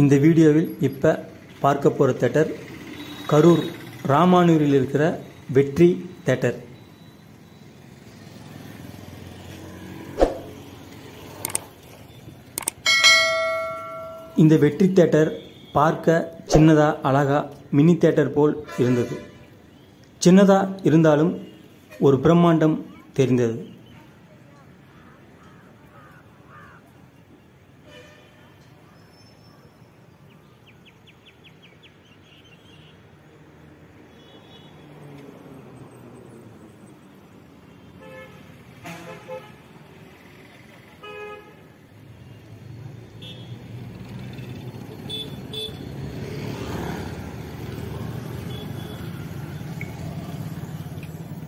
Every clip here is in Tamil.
இந்த வீடியோவில் இப்போ பார்க்க போகிற தேட்டர் கரூர் ராமானூரில் இருக்கிற வெற்றி தேட்டர். இந்த வெற்றி தேட்டர் பார்க்க சின்னதாக அழகா மினி தேட்டர் போல் இருந்தது. சின்னதாக இருந்தாலும் ஒரு பிரம்மாண்டம் தெரிந்தது.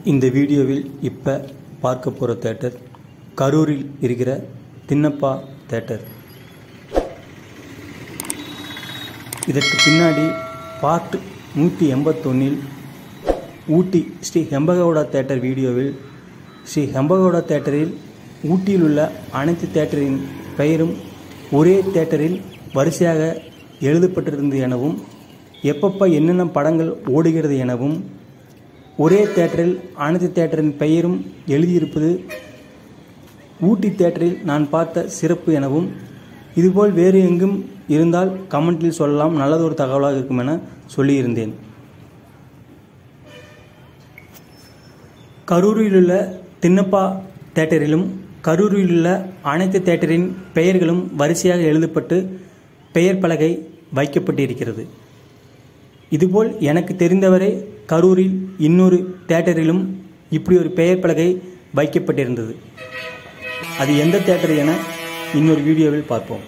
இந்த வீடியோவில் இப்போ பார்க்க போகிற தேட்டர் கரூரில் இருக்கிற தின்னப்பா தேட்டர். இதற்கு பின்னாடி பார்ட் நூற்றி எண்பத்தொன்னில் ஊட்டி ஸ்ரீ ஹெம்பகவுடா தேட்டர் வீடியோவில் ஸ்ரீ ஹெம்பகவுடா தேட்டரில் ஊட்டியில் உள்ள அனைத்து தேட்டரின் பெயரும் ஒரே தேட்டரில் வரிசையாக எழுதப்பட்டிருந்தது எனவும் எப்பப்போ என்னென்ன படங்கள் ஓடுகிறது எனவும் ஒரே தேட்டரில் அனைத்து தேட்டரின் பெயரும் எழுதியிருப்பது ஊட்டி தேட்டரில் நான் பார்த்த சிறப்பு எனவும் இதுபோல் வேறு எங்கும் இருந்தால் கமெண்டில் சொல்லலாம் நல்லதொரு தகவலாக இருக்கும் என சொல்லியிருந்தேன். கரூரில் உள்ள தின்னப்பா தேட்டரிலும் கரூரில் உள்ள அனைத்து தேட்டரின் பெயர்களும் வரிசையாக எழுதப்பட்டு பெயர் பலகை வைக்கப்பட்டிருக்கிறது. இதுபோல் எனக்கு தெரிந்தவரை கரூரில் இன்னொரு தேட்டரிலும் இப்படி ஒரு பெயர் பலகை வைக்கப்பட்டிருந்தது. அது எந்த தேட்டர் என இன்னொரு வீடியோவில் பார்ப்போம்.